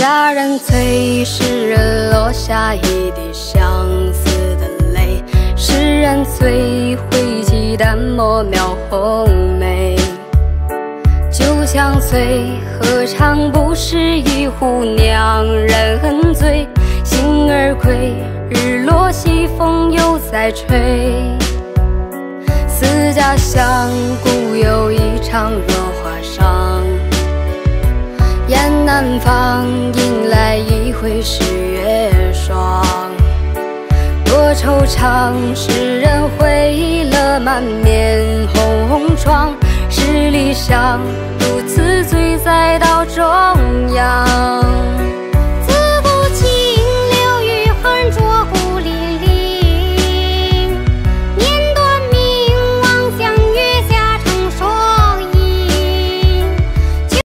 佳人醉，诗人落下一滴相思的泪。诗人醉，挥起淡墨描红梅。酒香醉，何尝不是一壶酿人醉？心儿归，日落西风又在吹。思家乡，故有一场南方，迎来一回十月霜。多惆怅，诗人挥了满面红妆。十里香，